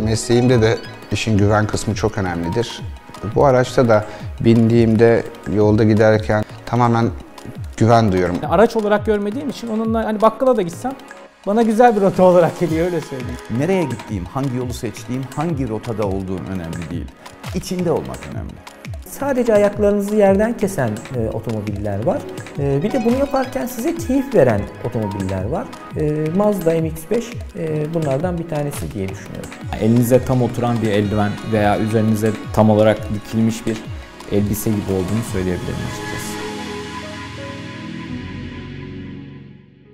mesleğimde de işin güven kısmı çok önemlidir. Bu araçta da bindiğimde yolda giderken tamamen güven duyuyorum. Yani araç olarak görmediğim için onunla hani bakkala da gitsem bana güzel bir rota olarak geliyor öyle söyleyeyim. Nereye gittiğim, hangi yolu seçtiğim, hangi rotada olduğum önemli değil. İçinde olmak önemli. Sadece ayaklarınızı yerden kesen e, otomobiller var. E, bir de bunu yaparken size keyif veren otomobiller var. E, Mazda MX-5 e, bunlardan bir tanesi diye düşünüyorum. Elinize tam oturan bir eldiven veya üzerinize tam olarak dikilmiş bir elbise gibi olduğunu söyleyebilirim açıkçası.